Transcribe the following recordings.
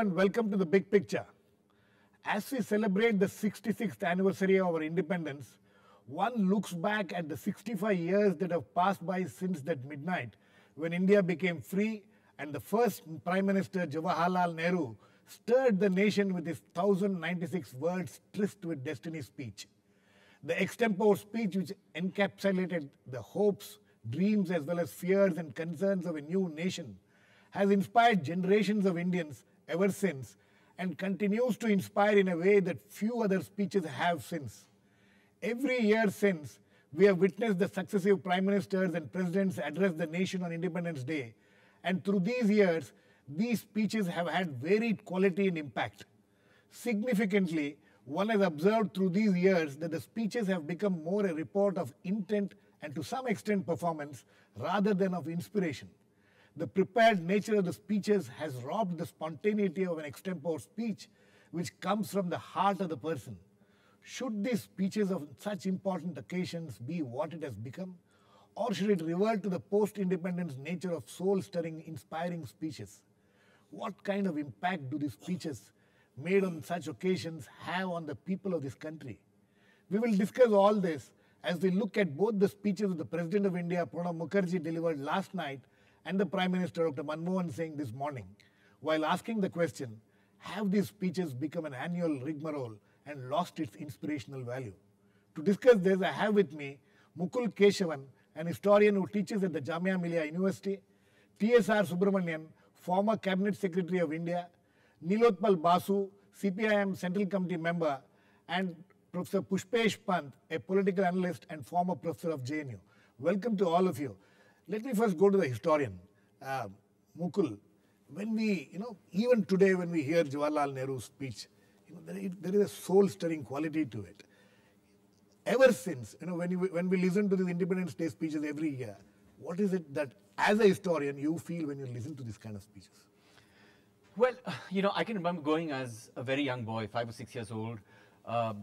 And welcome to the big picture. As we celebrate the 66th anniversary of our independence, one looks back at the 65 years that have passed by since that midnight when India became free and the first Prime Minister Jawaharlal Nehru stirred the nation with his 1096 words tryst with destiny speech. The extempore speech, which encapsulated the hopes, dreams, as well as fears and concerns of a new nation, has inspired generations of Indians ever since and continues to inspire in a way that few other speeches have since. Every year since, we have witnessed the successive prime ministers and presidents address the nation on Independence Day, and through these years, these speeches have had varied quality and impact. Significantly, one has observed through these years that the speeches have become more a report of intent and to some extent performance rather than of inspiration. The prepared nature of the speeches has robbed the spontaneity of an extempore speech, which comes from the heart of the person. Should these speeches of such important occasions be what it has become? Or should it revert to the post independence nature of soul stirring, inspiring speeches? What kind of impact do these speeches made on such occasions have on the people of this country? We will discuss all this as we look at both the speeches of the President of India, Pranab Mukherjee, delivered last night, and the Prime Minister, Dr. Manmohan Singh, this morning, while asking the question have these speeches become an annual rigmarole and lost its inspirational value? To discuss this, I have with me Mukul Kesavan, an historian who teaches at the Jamia Millia University, TSR Subramanian, former Cabinet Secretary of India, Nilotpal Basu, CPIM Central Committee member, and Professor Pushpesh Pant, a political analyst and former professor of JNU. Welcome to all of you. Let me first go to the historian, uh, Mukul. When we, you know, even today when we hear Jawaharlal Nehru's speech, you know, there, there is a soul-stirring quality to it. Ever since, you know, when, you, when we listen to these Independence Day speeches every year, what is it that, as a historian, you feel when you listen to these kind of speeches? Well, you know, I can remember going as a very young boy, five or six years old. Uh,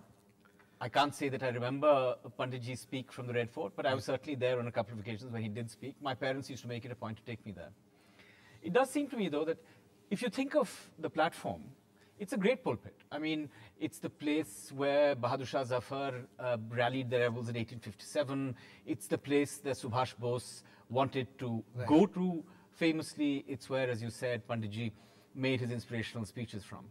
I can't say that I remember Panditji speak from the Red Fort, but I was certainly there on a couple of occasions where he did speak. My parents used to make it a point to take me there. It does seem to me, though, that if you think of the platform, it's a great pulpit. I mean, it's the place where Bahadur Shah Zafar uh, rallied the rebels in 1857. It's the place that Subhash Bose wanted to Right. go to famously. It's where, as you said, Panditji made his inspirational speeches from.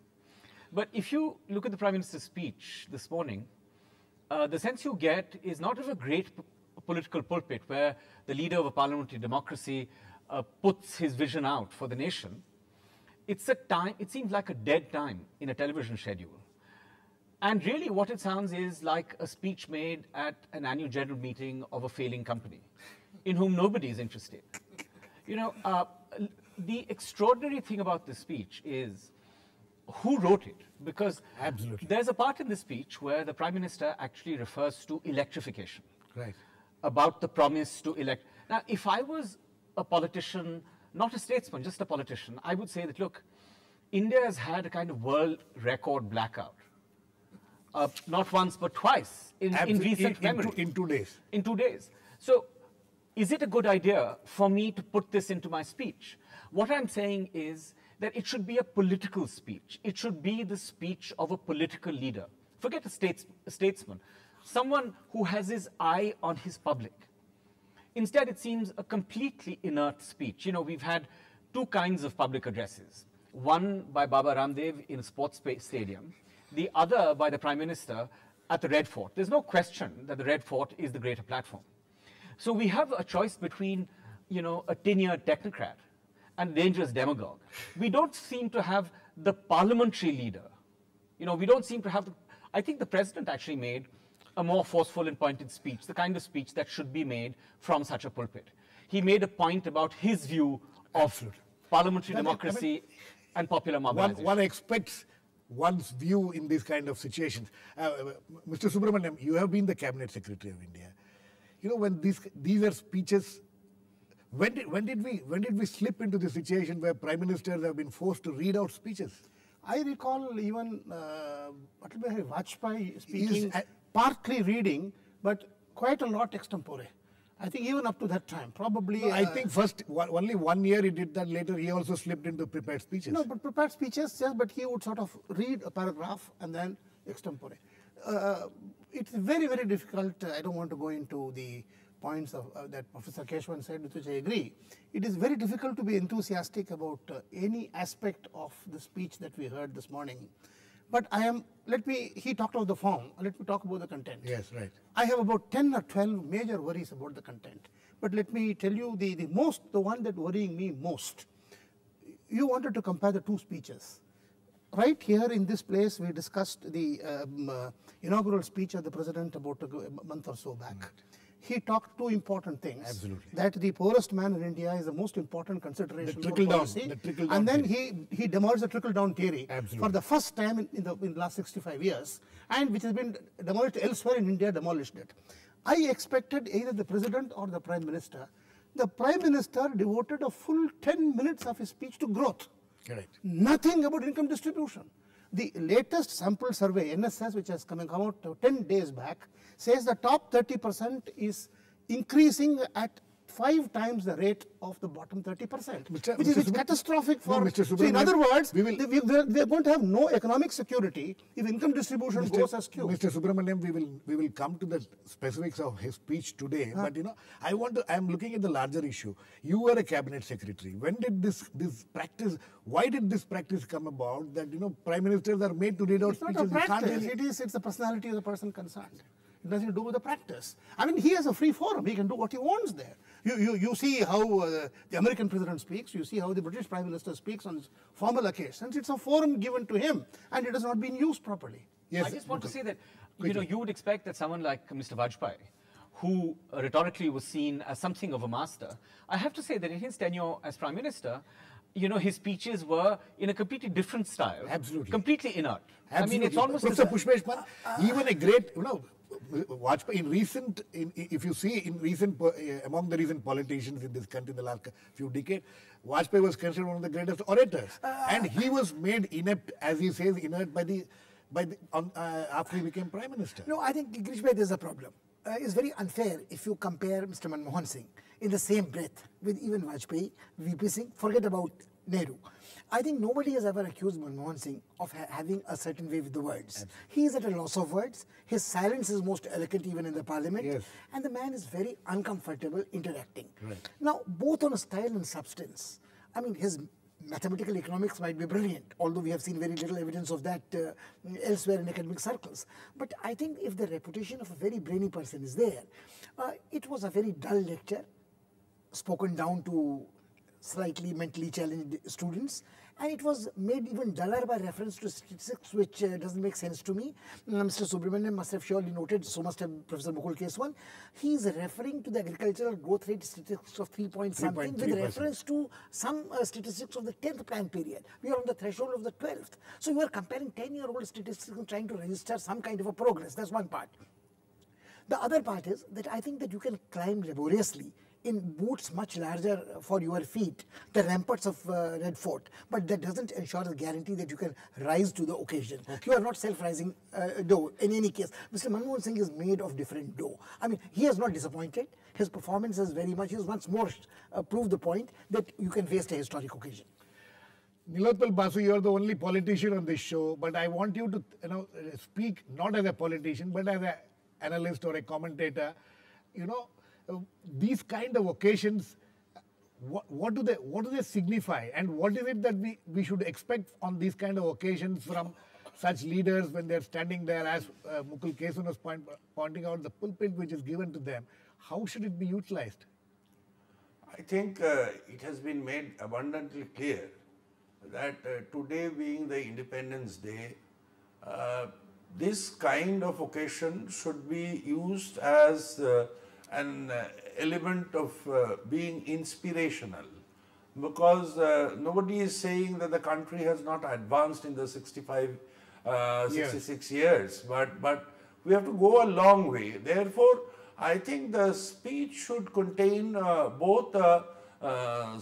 But if you look at the Prime Minister's speech this morning, uh, the sense you get is not of a great political pulpit where the leader of a parliamentary democracy uh, puts his vision out for the nation. It's a time, it seems like a dead time in a television schedule. And really, what it sounds is like a speech made at an annual general meeting of a failing company in whom nobody is interested. You know, uh, the extraordinary thing about this speech is who wrote it? Because Absolutely. there's a part in the speech where the Prime Minister actually refers to electrification Right. about the promise to elect. Now, if I was a politician, not a statesman, just a politician, I would say that, look, India has had a kind of world record blackout. Uh, not once, but twice in, in recent in, memory. in two days. in two days. So, is it a good idea for me to put this into my speech? What I'm saying is that it should be a political speech. It should be the speech of a political leader. Forget a, states, a statesman, someone who has his eye on his public. Instead, it seems a completely inert speech. You know, we've had two kinds of public addresses one by Baba Ramdev in a sports stadium, the other by the Prime Minister at the Red Fort. There's no question that the Red Fort is the greater platform. So we have a choice between, you know, a tenured technocrat and dangerous demagogue. We don't seem to have the parliamentary leader. You know, we don't seem to have. The, I think the president actually made a more forceful and pointed speech, the kind of speech that should be made from such a pulpit. He made a point about his view of Absolutely. parliamentary mean- I mean- democracy and popular One, mobilization. one expects one's view in these kind of situations. Uh, uh, Mr. Subramanian, you have been the Cabinet Secretary of India. You know, when these, these are speeches, when did, when, did we, when did we slip into the situation where prime ministers have been forced to read out speeches? I recall even uh, Atal Bihari Vajpayee speaking, a- partly reading, but quite a lot extempore. I think even up to that time, probably. No, I uh, think first only one year he did that. Later he also slipped into prepared speeches. No, but prepared speeches, yes, but he would sort of read a paragraph and then extempore. Uh, it's very, very difficult. uh, I don't want to go into the points of, uh, that Professor Kesavan said, with which I agree. It is very difficult to be enthusiastic about uh, any aspect of the speech that we heard this morning. But I am, let me, he talked about the form, let me talk about the content. Yes, right. I have about 10 or 12 major worries about the content. But let me tell you the, the most, the one that worrying me most. You wanted to compare the two speeches. Right here in this place, we discussed the um, uh, inaugural speech of the president about a a month or so back. He talked two important things. Absolutely. That the poorest man in India is the most important consideration. for trickle-down, policy. the trickle-down And then theory. he, he demolished the trickle down theory for the first time in, in the in the last 65 years, and which has been demolished elsewhere in India, demolished it. I expected either the president or the prime minister. The prime minister devoted a full 10 minutes of his speech to growth. Correct. Nothing about income distribution. The latest sample survey, NSS, which has come, out uh, 10 days back, says the top 30% is increasing at five times the rate of the bottom 30%, Mr. which is Mr. is catastrophic No, for. Mr. so in other words, we will- we, we, we're, we're going to have no economic security if income distribution goes askew. Mr. Subramanian, we will we will come to the specifics of his speech today. But you know, I want to. I am looking at the larger issue. You were a cabinet secretary. When did this this practice? Why did this practice come about? That you know, prime ministers are made to read out It's not speeches. a practice. It is. It's the personality of the person concerned. It nothing to do with the practice. I mean, he has a free forum. He can do what he wants there. You, you, you see how uh, the American president speaks. You see how the British prime minister speaks on formal occasions. It's a forum given to him, and it has not been used properly. Yes, I just want to say that you know you would expect that someone like Mr. Vajpayee, who uh, rhetorically was seen as something of a master, I have to say that in his tenure as prime minister, you know his speeches were in a completely different style, Absolutely. completely inert. Absolutely. I mean, it's almost Professor as a- Pushpesh even a great, you know, Vajpayee in recent, in, if you see in recent, uh, among the recent politicians in this country in the last few decades, Vajpayee was considered one of the greatest orators, and he was made inept, as he says, inert by the, by the, on, uh, after he became prime minister. No, I think Girish bhai, there's a problem. Uh, it's very unfair if you compare Mr. Manmohan Singh in the same breath with even Vajpayee, VP Singh, forget about Nehru. I think nobody has ever accused Manmohan Singh of ha- having a certain way with the words. He is at a loss of words. His silence is most eloquent even in the parliament. Yes. And the man is very uncomfortable interacting. Now, both on style and substance, I mean, his mathematical economics might be brilliant, although we have seen very little evidence of that uh, elsewhere in academic circles. But I think if the reputation of a very brainy person is there, uh, it was a very dull lecture, spoken down to slightly mentally challenged students and it was made even duller by reference to statistics which uh, doesn't make sense to me. Mr. Subramanian must have surely noted, so must have Professor Mukul Kesavan. He is referring to the agricultural growth rate statistics of 3 point something with 3.3%. reference to some uh, statistics of the 10th plan period. We are on the threshold of the 12th. So you are comparing 10 year old statistics and trying to register some kind of a progress. That's one part. The other part is that I think that you can climb laboriously in boots much larger for your feet, the ramparts of uh, Red Fort, but that doesn't ensure the guarantee that you can rise to the occasion. You are not self-rising uh, dough in any case. Mr. Manmohan Singh is made of different dough. I mean, he has not disappointed. His performance has very much, he has once more uh, proved the point that you can face a historic occasion. Nilotpal Basu, you're the only politician on this show, but I want you to, you know, speak not as a politician, but as an analyst or a commentator. You know, uh, these kind of occasions, what, what do they what do they signify, and what is it that we, we should expect on these kind of occasions from such leaders when they're standing there, as uh, Mukul Kesavan was point, pointing out, the pulpit which is given to them. How should it be utilized? I think uh, it has been made abundantly clear that uh, today being the Independence Day, uh, this kind of occasion should be used as uh, an uh, element of uh, being inspirational. Because uh, nobody is saying that the country has not advanced in the 65 uh, Yes. 66 years but but we have to go a long way. Therefore i think the speech should contain uh, both uh, a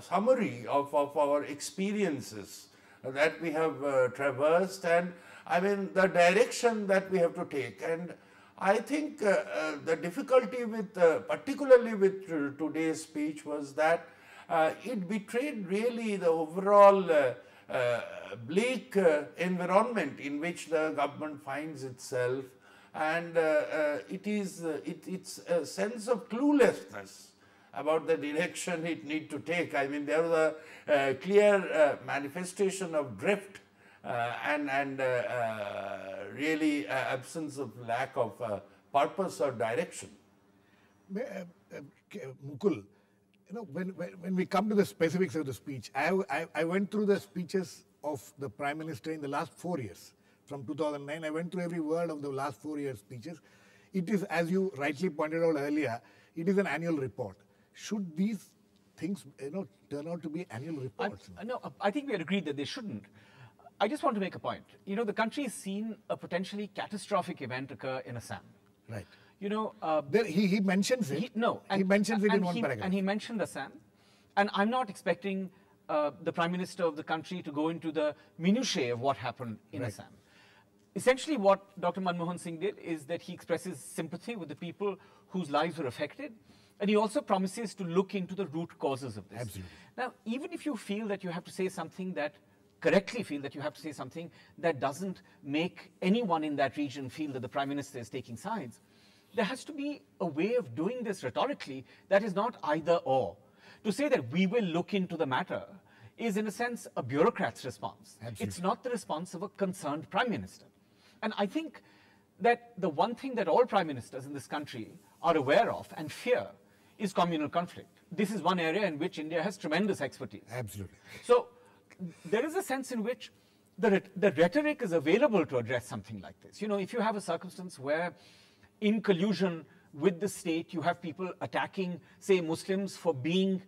summary of, of our experiences that we have uh, traversed and i mean the direction that we have to take. And I think uh, uh, the difficulty with, uh, particularly with t- today's speech, was that uh, it betrayed really the overall uh, uh, bleak uh, environment in which the government finds itself, and uh, uh, it is uh, it, it's a sense of cluelessness about the direction it need to take. I mean, there was a uh, clear uh, manifestation of drift uh, and and uh, uh, really uh, absence of lack of uh, purpose or direction. Uh, uh, K- Mukul, you know, when, when, when we come to the specifics of the speech, I, I, I went through the speeches of the Prime Minister in the last four years. From 2009, I went through every word of the last four years' speeches. It is, as you rightly pointed out earlier, it is an annual report. Should these things, you know, turn out to be annual I, reports? no, I think we had agreed that they shouldn't. I just want to make a point. You know, the country has seen a potentially catastrophic event occur in Assam. right. You know, uh, There, he, he mentions it. he, no, he mentions it in and one he, paragraph. And he mentioned Assam. And I'm not expecting uh, the prime minister of the country to go into the minutiae of what happened in Right. Assam. Essentially, what Dr. Manmohan Singh did is that he expresses sympathy with the people whose lives were affected, and he also promises to look into the root causes of this. Absolutely. Now, even if you feel that you have to say something that correctly feel that you have to say something that doesn't make anyone in that region feel that the prime minister is taking sides, there has to be a way of doing this rhetorically that is not either or. To say that we will look into the matter is, in a sense, a bureaucrat's response. It's not the response of a concerned prime minister. And I think that the one thing that all prime ministers in this country are aware of and fear is communal conflict. This is one area in which India has tremendous expertise. Absolutely. So there is a sense in which the, the rhetoric is available to address something like this. You know, if you have a circumstance where, in collusion with the state, you have people attacking, say, Muslims for being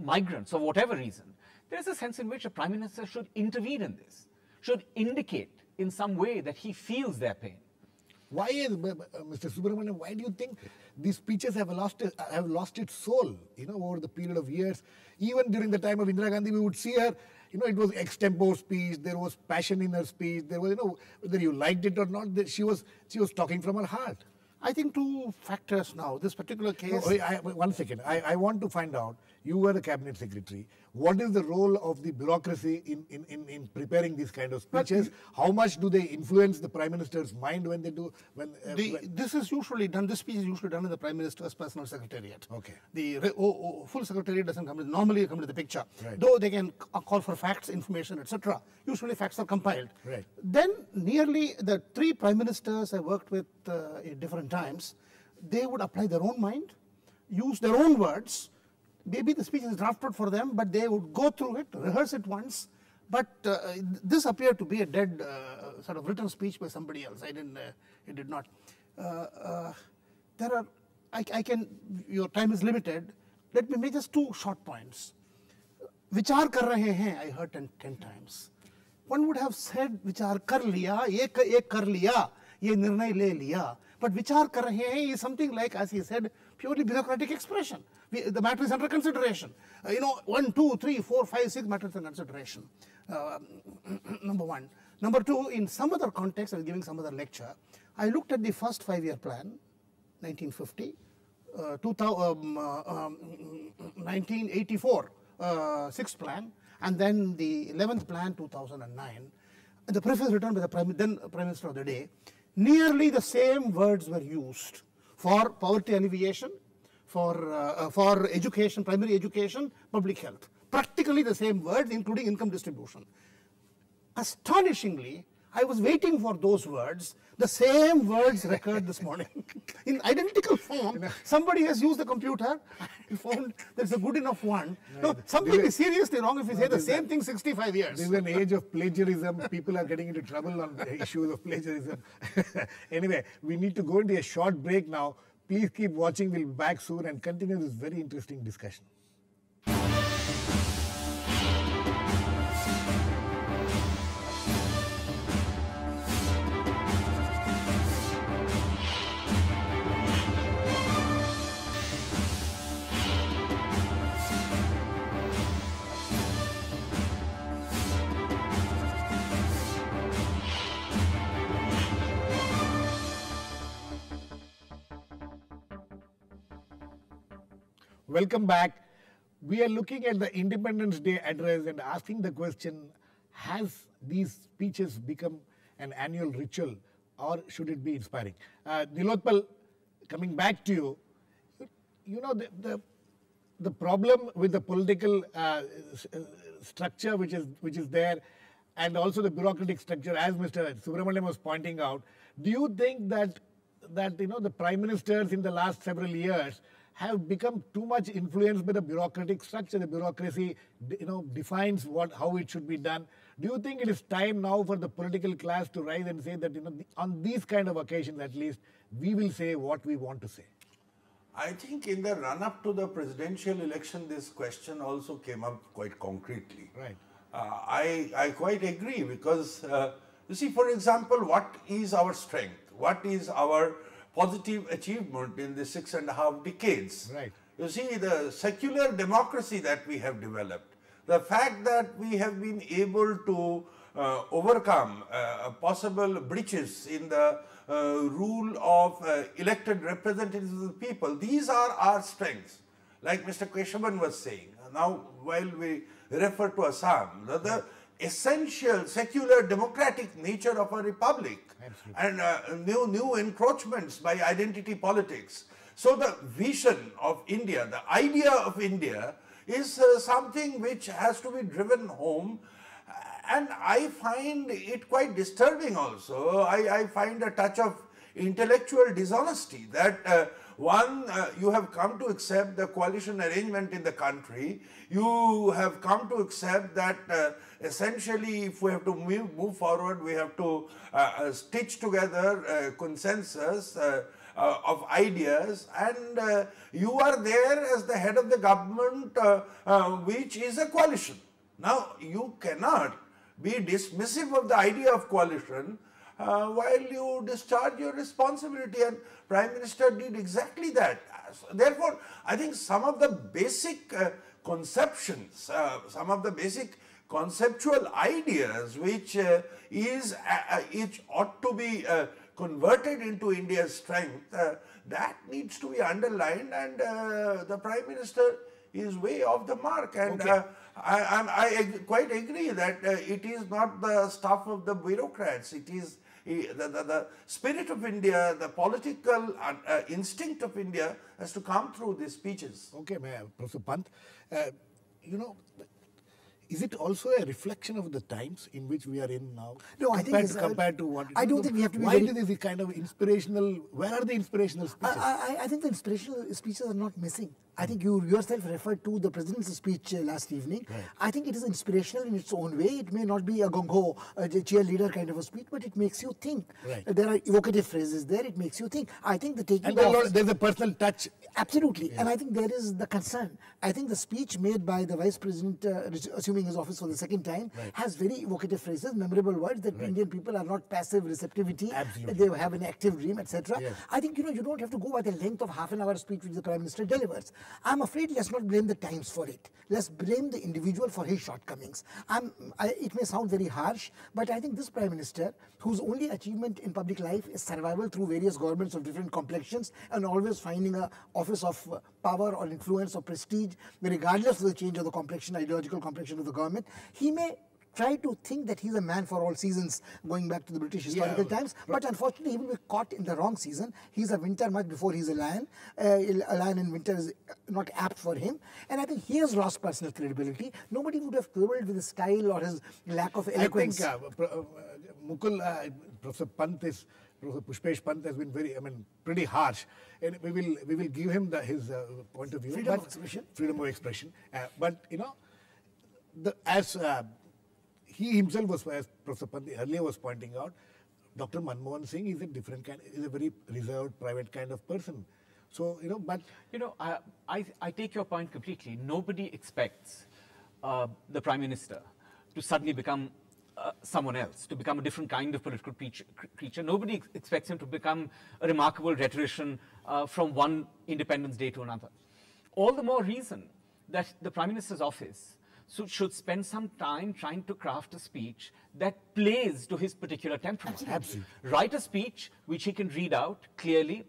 migrants or whatever reason, there is a sense in which a prime minister should intervene in this, should indicate in some way that he feels their pain. Why is, uh, Mr. Subramanian, why do you think these speeches have lost, have lost its soul, you know, over the period of years? Even during the time of Indira Gandhi, we would see her, you know, it was extempore speech, there was passion in her speech, there was, you know, whether you liked it or not, that she was, she was talking from her heart. I think two factors now. This particular No, case. wait, I, wait, one second. I, I want to find out, you were the cabinet secretary, what is the role of the bureaucracy in, in, in, in preparing these kind of speeches? How much do they influence the prime minister's mind when they do, when, uh, The, when- this is usually done. This speech is usually done in the Prime Minister's personal secretariat. Okay. The re- oh, oh, full secretariat doesn't come. Normally, come into the picture. Right. Though they can call for facts, information, etc. Usually, facts are compiled. Right. Then, nearly the three prime ministers I worked with uh, at different times, they would apply their own mind, use their own words maybe the speech is drafted for them, but they would go through it, rehearse it once. But uh, this appeared to be a dead uh, sort of written speech by somebody else. I didn't. Uh, it did not. Uh, uh, there are. I, I, can. Your time is limited. Let me make just two short points. Vichar kar rahe hain. I heard ten, ten times. One would have said vichar kar liya. Ye kar, ye kar liya. Ye nirnay le liya. But vichar kar rahe hain is something like, as he said, purely bureaucratic expression the matter is under consideration. Uh, you know, one, two, three, four, five, six matters under consideration. Uh, number one. Number two, in some other context, I was giving some other lecture, I looked at the first five year plan, 1950, uh, um, uh, um, 1984, uh, sixth plan, and then the 11th plan, 2009. The preface written by the prime, then Prime Minister of the day, nearly the same words were used for poverty alleviation, for, uh, for education, primary education, public health. Practically the same words, including income distribution astonishingly, I was waiting for those words. The same words recurred this morning in identical form. Somebody has used the computer and found there's a good enough one. No, something is seriously wrong if we say the same thing 65 years. This is an age of plagiarism. People are getting into trouble on the issues of plagiarism. anyway, we need to go into a short break now. Please keep watching. We'll be back soon and continue this very interesting discussion. Welcome back. We are looking at the Independence Day address and asking the question Has these speeches become an annual ritual or should it be inspiring? Uh, Nilotpal, coming back to you, you know, the, the, the problem with the political uh, uh, structure which is, which is there and also the bureaucratic structure, as Mr. Subramanian was pointing out, do you think that that you know the prime ministers in the last several years have become too much influenced by the bureaucratic structure. The bureaucracy, you know, defines what how it should be done. Do you think it is time now for the political class to rise and say that you know on these kind of occasions at least we will say what we want to say? I think in the run up to the presidential election, this question also came up quite concretely. Right. Uh, I, I quite agree because, uh, you see, for example, what is our strength? What is our positive achievement in the six and a half decades? Right. You see, the secular democracy that we have developed, the fact that we have been able to uh, overcome uh, possible breaches in the uh, rule of uh, elected representatives of the people, these are our strengths. Like Mr. Kesavan was saying, now while we refer to Assam, the, the essential secular democratic nature of a republic and uh, new, new encroachments by identity politics. So the vision of India, the idea of India is uh, something which has to be driven home and I find it quite disturbing also. I, I find a touch of intellectual dishonesty that uh, one, uh, you have come to accept the coalition arrangement in the country. You have come to accept that uh, essentially, if we have to move, move forward, we have to uh, uh, stitch together uh, consensus. Uh, uh, of ideas, and uh, you are there as the head of the government, uh, which is a coalition. Now, you cannot be dismissive of the idea of coalition uh, while you discharge your responsibility, and Prime Minister did exactly that. Therefore, I think some of the basic uh, conceptions, uh, some of the basic conceptual ideas which uh, is uh, uh, which ought to be uh, converted into India's strength, uh, that needs to be underlined, and uh, the Prime Minister is way off the mark. And uh, I, I'm- I, quite agree that uh, it is not the stuff of the bureaucrats. It is the, the, the spirit of India, the political uh, uh, instinct of India has to come through these speeches. Okay, may I- Professor Pant, uh, you know, is it also a reflection of the times in which we are in now? No, I think compared it's, to, uh, compared to what. I don't think we have to be Why very- do these kind of inspirational? Where are the inspirational speeches? I, I, I think the inspirational speeches are not missing. I think you yourself referred to the president's speech uh, last evening. I think it is inspirational in its own way. It may not be a gung-ho uh, cheerleader kind of a speech, but it makes you think. Right. There are evocative phrases there. It makes you think. I think the taking and there are of there's a personal touch. Absolutely. And I think there is the concern. I think the speech made by the vice president, uh, assuming his office for the second time, has very evocative phrases, memorable words that Indian people are not passive receptivity. Absolutely. They have an active dream, etc. Yes. I think you know you don't have to go by the length of half an hour speech which the prime minister delivers. I'm afraid let's not blame the times for it. Let's blame the individual for his shortcomings. I, it may sound very harsh, but I think this prime minister, whose only achievement in public life is survival through various governments of different complexions and always finding a office of uh, power or influence or prestige, regardless of the change of the complexion, ideological complexion of the government, he may try to think that he's a man for all seasons, going back to the British historical times. But unfortunately, he will be caught in the wrong season. He's a winter much before he's a lion. Uh, a lion in winter is not apt for him. And I think he has lost personal credibility. Nobody would have quibbled with his style or his lack of eloquence. I think uh, uh, Mukul, uh, Professor Pant is Professor Pushpesh Pant has been very, I mean, pretty harsh, and we will we will give him the, his uh, point of view. Freedom of expression. Freedom of expression. Uh, but you know, the as uh, he himself was, as Professor Pant earlier was pointing out, Dr. Manmohan Singh is a different kind, is a very reserved, private kind of person. So you know, but You know, I, I, I take your point completely. Nobody expects uh, the prime minister to suddenly become uh, someone else, to become a different kind of political creature. creature. Nobody ex- expects him to become a remarkable rhetorician uh, from one Independence Day to another. All the more reason that the prime minister's office so should spend some time trying to craft a speech that plays to his particular temperament. Absolutely. Write a speech which he can read out clearly,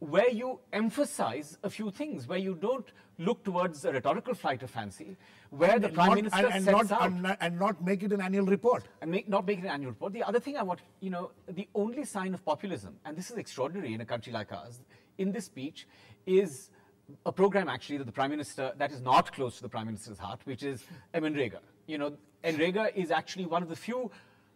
where you emphasize a few things, where you don't look towards a rhetorical flight of fancy, where the And Prime not- Minister and, and sets not, out and, not- and not make it an annual report. and make, not make it an annual report. The other thing I want, you know, the only sign of populism, and this is extraordinary in a country like ours, in this speech is a program actually that the Prime Minister, that is not close to the Prime Minister's heart, which is NREGA. You know, NREGA is actually one of the few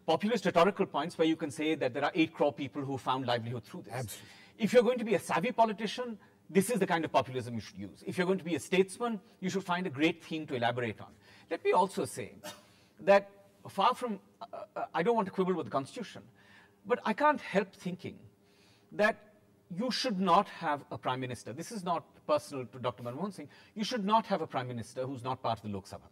populist rhetorical points where you can say that there are 8 crore people who found livelihood through this. Absolutely. If you're going to be a savvy politician, this is the kind of populism you should use. If you're going to be a statesman, you should find a great theme to elaborate on. Let me also say that far from, uh, uh, I don't want to quibble with the Constitution, but I can't help thinking that you should not have a prime minister. This is not personal to Dr. Manmohan Singh. You should not have a prime minister who's not part of the Lok Sabha.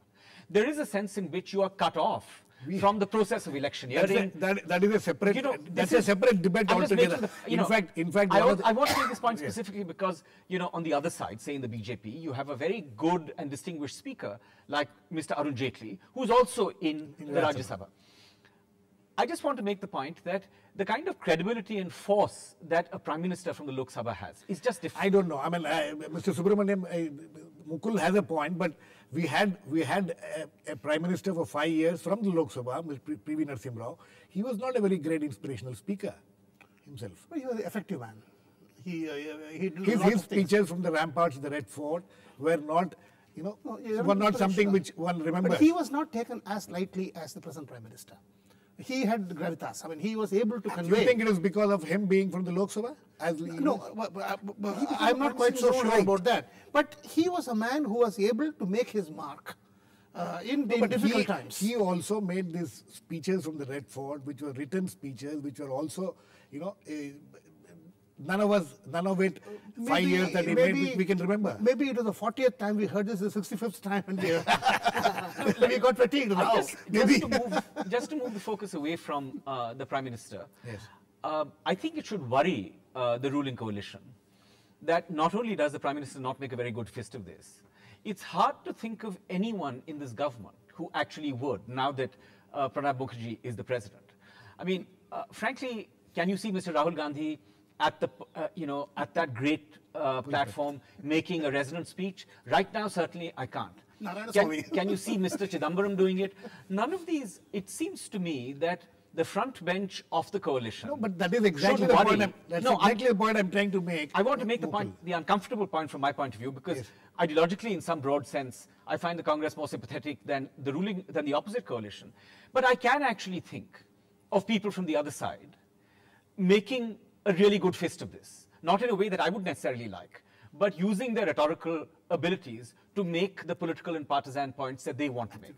There is a sense in which you are cut off from the process of That's electioneering. a, that, that is a separate. You know, that's this a separate debate I'm altogether. the- you in know, fact, in fact, I, the- I want to make this point specifically because, you know, on the other side, say in the BJP, you have a very good and distinguished speaker like Mr. Arun Jaitley, who's also in, the Rajya Rajya Sabha. I just want to make the point that the kind of credibility and force that a prime minister from the Lok Sabha has is just different. I don't know. I mean, I, Mr. Subramanian, I, Mukul has a point, but we had we had a, a prime minister for five years from the Lok Sabha, Mr. P. V. Narasimha Rao. He was not a very great inspirational speaker himself. But he was an effective man. He, uh, he did His, his speeches from the ramparts of the Red Fort were not, you know, No, were not something which one remembers. But he was not taken as lightly as the present prime minister. He had gravitas. I mean, he was able to Do convey. you think it is because of him being from the Lok Sabha? As No, I'm not quite so sure minister about that. But he was a man who was able to make his mark uh, in, in difficult he, times. He also made these speeches from the Red Fort, which were written speeches, which were also, you know, eh, none of us, none of it, five Maybe- years that he made, which we can remember. Maybe it was the 40th time we heard this, the 65th time, and we, we got fatigued now. just, just, to move, just to move the focus away from uh, the prime minister, Yes. uh, I think it should worry uh, the ruling coalition that not only does the prime minister not make a very good fist of this, it's hard to think of anyone in this government who actually would now that uh, Pranab Mukherjee is the president. I mean, uh, frankly, can you see Mr. Rahul Gandhi at the uh, you know at that great uh, platform making a resonant speech? Right now, certainly, I can't. Can, can you see Mr. Chidambaram doing it? None of these. It seems to me that the front bench of the coalition. No, but that is exactly the point. I'm, that's No, I- exactly the point I'm trying to make. I want to make the point, the uncomfortable point from my point of view, because Yes. ideologically, in some broad sense, I find the Congress more sympathetic than the ruling, than the opposite coalition. But I can actually think of people from the other side making a really good fist of this, not in a way that I would necessarily like, but using their rhetorical abilities to make the political and partisan points that they want to make.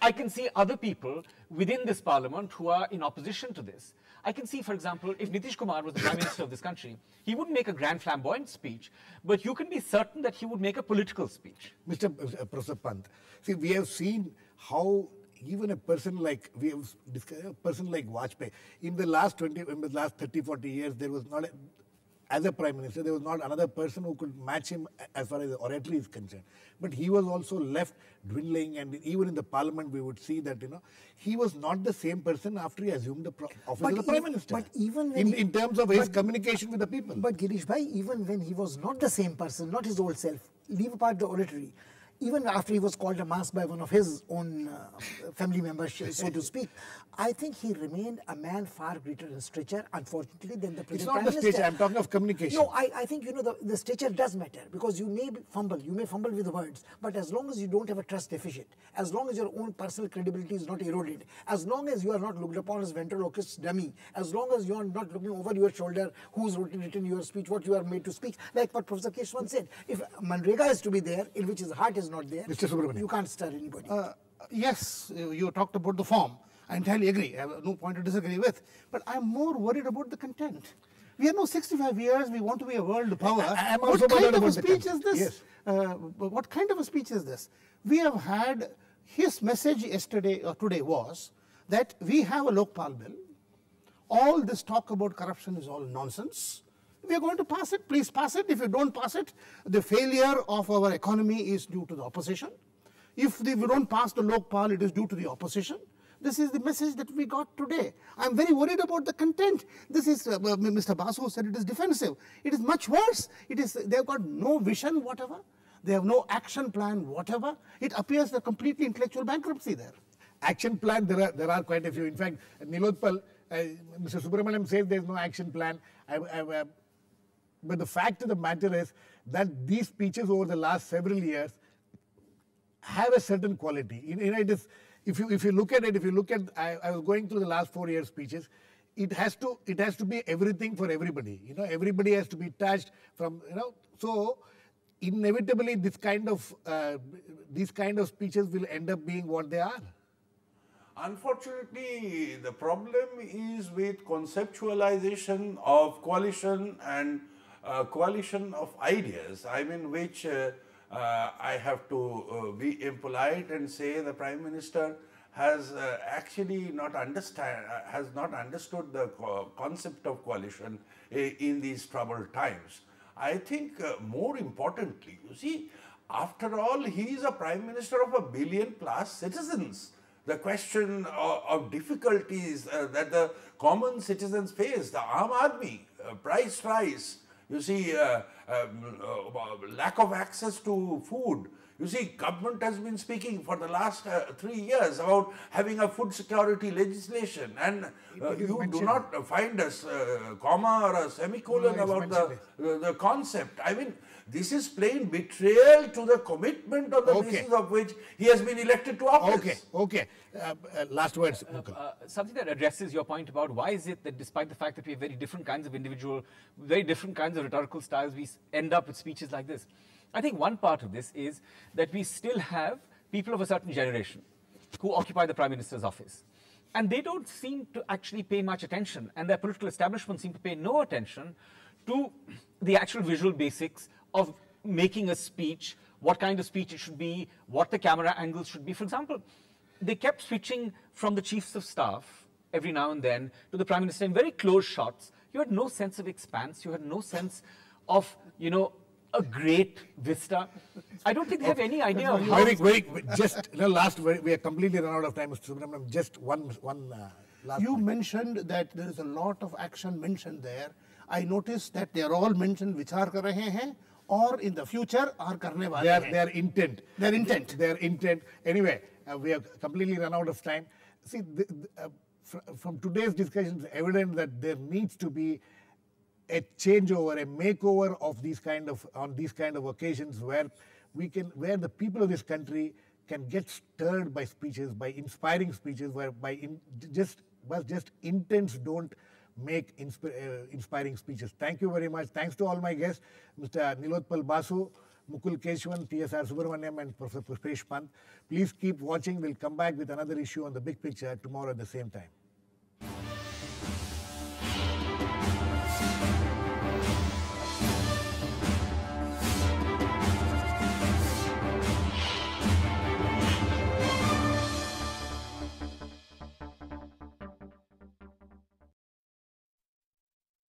I can see other people within this parliament who are in opposition to this. I can see, for example, if Nitish Kumar was the prime minister of this country, he wouldn't make a grand flamboyant speech, but you can be certain that he would make a political speech. Mr. Uh, Professor Pant, see, we have seen how even a person like we have discussed, a person like Vajpayee in the last 20, in the last 30, 40 years, there was not a, as a prime minister, there was not another person who could match him as far as the oratory is concerned. But he was also left dwindling, and even in the parliament, we would see that you know he was not the same person after he assumed the pro- office But of the prime minister. but even when in, he- in terms of his but- communication with the people. But Girish Bhai, even when he was not the same person, not his old self, leave apart the oratory, even after he was called a mask by one of his own uh, family members, so to speak, I think he remained a man far greater in stature, unfortunately, than the present not Prime the stature, I'm talking of communication. No, I, I think, you know, the, the stature does matter because you may fumble, you may fumble with the words, but as long as you don't have a trust deficit, as long as your own personal credibility is not eroded, as long as you are not looked upon as ventriloquist dummy, as long as you are not looking over your shoulder who's written written your speech, what you are made to speak, like what Professor Kesavan said, if MNREGA is to be there, in which his heart is not there, Mr. Subramanian. you can't stir anybody. Uh, yes, you talked about the form. I entirely agree. I have no point to disagree with. But I'm more worried about the content. We are now 65 years. We want to be a world power. I- I'm what kind of a speech is this? Yes. Uh, what kind of a speech is this? We have had his message yesterday or today was that we have a Lokpal bill. All this talk about corruption is all nonsense. We are going to pass it. Please pass it. If you don't pass it, the failure of our economy is due to the opposition. If we don't pass the Lokpal, it is due to the opposition. This is the message that we got today. I'm very worried about the content. This is, uh, Mr. Basu said it is defensive. It is much worse. It is, they've got no vision, whatever. They have no action plan, whatever. It appears a completely intellectual bankruptcy there. Action plan, there are, there are quite a few. In fact, Nilotpal, uh, Mr. Subramanian says there's no action plan. I, I, uh, but the fact of the matter is that these speeches over the last several years have a certain quality. You know, it is, if you if you look at it, if you look at, I, I was going through the last four years speeches. It has to it has to be everything for everybody. You know, everybody has to be touched from you know. So inevitably, this kind of uh, these kind of speeches will end up being what they are. Unfortunately, the problem is with conceptualization of coalition and coalition of ideas. I mean, which uh, uh, I have to uh, be impolite and say the Prime Minister has uh, actually not understand uh, has not understood the co concept of coalition in these troubled times. I think more importantly, you see, after all, he is a Prime Minister of a billion plus citizens the question of, of difficulties uh, that the common citizens face, the Aam Aadmi, uh, price rise, you see, uh, um, uh, lack of access to food. You see, government has been speaking for the last uh, three years about having a food security legislation, and uh, you do not find a comma or a semicolon no, about the, the concept. I mean, this is plain betrayal to the commitment on the okay. basis of which he has been elected to office. Okay, okay. Uh, uh, last words. Uh, uh, something that addresses your point about why is it that despite the fact that we have very different kinds of individual, very different kinds of rhetorical styles, we end up with speeches like this. I think one part of this is that we still have people of a certain generation who occupy the Prime Minister's office. And they don't seem to actually pay much attention, and their political establishment seem to pay no attention to the actual visual basics of making a speech, what kind of speech it should be, what the camera angles should be. For example, they kept switching from the chiefs of staff every now and then to the prime minister in very close shots. You had no sense of expanse. You had no sense of, you know, a great vista. I don't think they have any idea. Of how very, very, just last, we are completely run out of time, Mr. President. Just one, one uh, last. You point. mentioned that there is a lot of action mentioned there. I noticed that they are all mentioned which are Rahe Hain or in the future are karne wale their, their intent. Their intent. Their intent. Anyway uh, we have completely run out of time. See the, uh, fr from today's discussion it's evident that there needs to be a changeover a makeover of these kind of on these kind of occasions where we can where the people of this country can get stirred by speeches by inspiring speeches where by in, just well just intents don't make insp uh, inspiring speeches. Thank you very much. Thanks to all my guests, Mr. Nilotpal Basu, Mukul Kesavan, T.S.R. Subramanian, and Professor Pushpesh Pant. Please keep watching. We'll come back with another issue on the big picture tomorrow at the same time.